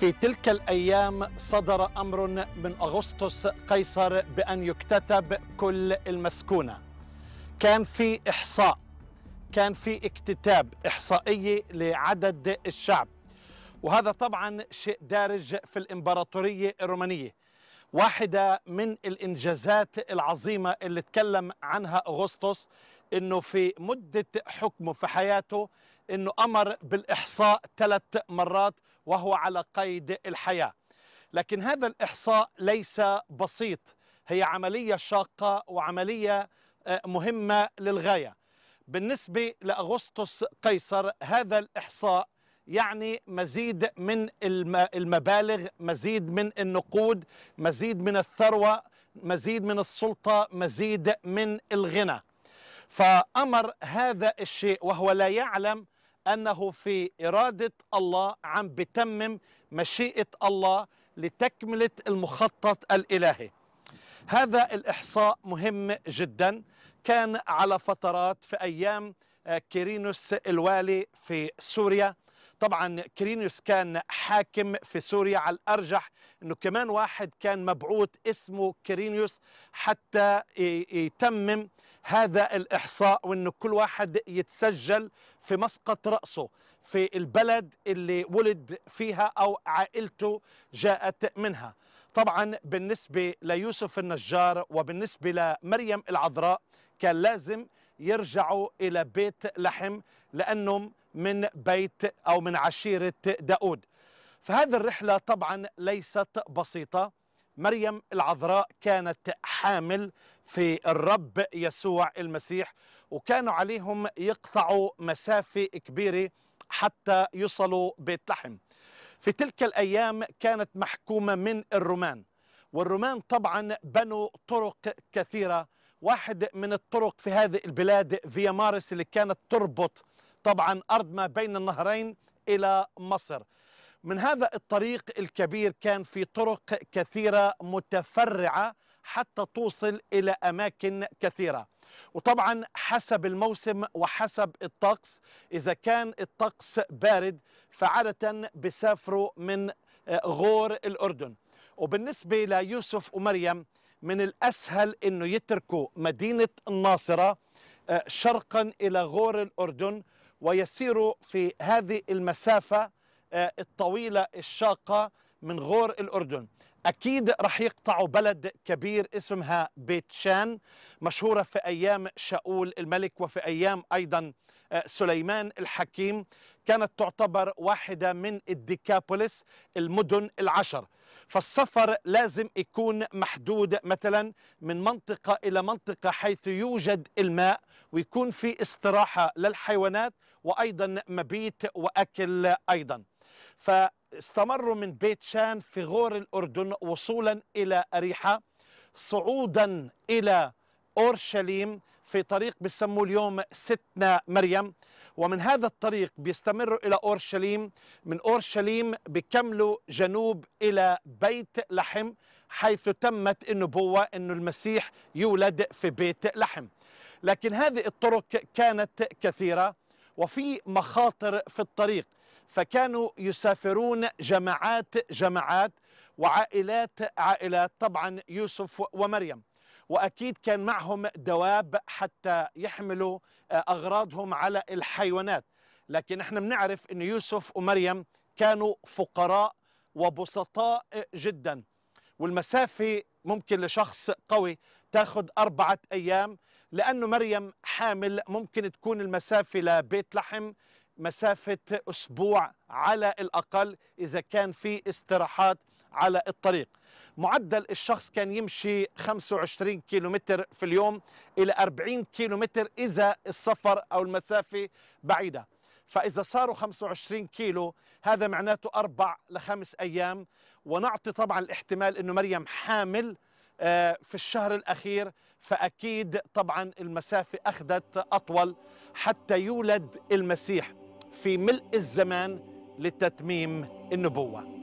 في تلك الأيام صدر أمر من أغسطس قيصر بأن يكتتب كل المسكونة. كان في إحصاء كان في اكتتاب إحصائي لعدد الشعب. وهذا طبعا شيء دارج في الإمبراطورية الرومانية. واحدة من الإنجازات العظيمة اللي تكلم عنها أغسطس إنه في مدة حكمه في حياته إنه أمر بالإحصاء ثلاث مرات وهو على قيد الحياة. لكن هذا الإحصاء ليس بسيط. هي عملية شاقة وعملية مهمة للغاية. بالنسبة لأغسطس قيصر هذا الإحصاء يعني مزيد من المبالغ مزيد من النقود مزيد من الثروة مزيد من السلطة مزيد من الغنى. فأمر هذا الشيء وهو لا يعلم أنه في إرادة الله عم بتمم مشيئة الله لتكملة المخطط الإلهي. هذا الإحصاء مهم جدا. كان على فترات في أيام كيرينوس الوالي في سوريا. طبعا كيرينيوس كان حاكم في سوريا على الأرجح إنه كمان واحد كان مبعوث اسمه كيرينيوس حتى يتمم هذا الإحصاء وإنه كل واحد يتسجل في مسقط رأسه في البلد اللي ولد فيها أو عائلته جاءت منها. طبعا بالنسبة ليوسف النجار وبالنسبة لمريم العذراء كان لازم يرجعوا إلى بيت لحم لأنهم من بيت أو من عشيرة داود. فهذه الرحلة طبعا ليست بسيطة. مريم العذراء كانت حامل في الرب يسوع المسيح وكانوا عليهم يقطعوا مسافة كبيرة حتى يصلوا بيت لحم. في تلك الأيام كانت محكومة من الرومان والرومان طبعا بنوا طرق كثيرة. واحد من الطرق في هذه البلاد فيا مارس اللي كانت تربط طبعا أرض ما بين النهرين إلى مصر. من هذا الطريق الكبير كان في طرق كثيرة متفرعة حتى توصل إلى أماكن كثيرة. وطبعا حسب الموسم وحسب الطقس إذا كان الطقس بارد فعادة بيسافروا من غور الأردن. وبالنسبة ليوسف ومريم من الأسهل إنه يتركوا مدينة الناصره شرقا إلى غور الأردن ويسيروا في هذه المسافة الطويلة الشاقة من غور الأردن. أكيد رح يقطعوا بلد كبير اسمها بيت شان مشهورة في أيام شاول الملك وفي أيام أيضا سليمان الحكيم. كانت تعتبر واحدة من الديكابوليس المدن العشر. فالسفر لازم يكون محدود مثلا من منطقة إلى منطقة حيث يوجد الماء ويكون في استراحة للحيوانات وأيضا مبيت وأكل أيضا. فاستمروا من بيت شان في غور الأردن وصولا إلى أريحة صعودا إلى أورشليم في طريق بسموه اليوم ستنا مريم. ومن هذا الطريق بيستمروا إلى أورشليم. من أورشليم بيكملوا جنوب إلى بيت لحم حيث تمت النبوة أن المسيح يولد في بيت لحم. لكن هذه الطرق كانت كثيرة. وفي مخاطر في الطريق. فكانوا يسافرون جماعات جماعات وعائلات عائلات طبعا يوسف ومريم. وأكيد كان معهم دواب حتى يحملوا أغراضهم على الحيوانات. لكن إحنا بنعرف إن يوسف ومريم كانوا فقراء وبسطاء جدا. والمسافة ممكن لشخص قوي تاخذ أربعة أيام. لأنه مريم حامل ممكن تكون المسافة لبيت لحم مسافة أسبوع على الأقل إذا كان في استراحات على الطريق. معدل الشخص كان يمشي 25 كيلومتر في اليوم إلى 40 كيلومتر إذا السفر أو المسافة بعيدة. فإذا صاروا 25 كيلو هذا معناته أربع لخمس أيام. ونعطي طبعا الاحتمال أنه مريم حامل في الشهر الأخير فأكيد طبعا المسافة أخذت أطول حتى يولد المسيح في ملء الزمان لتتميم النبوة.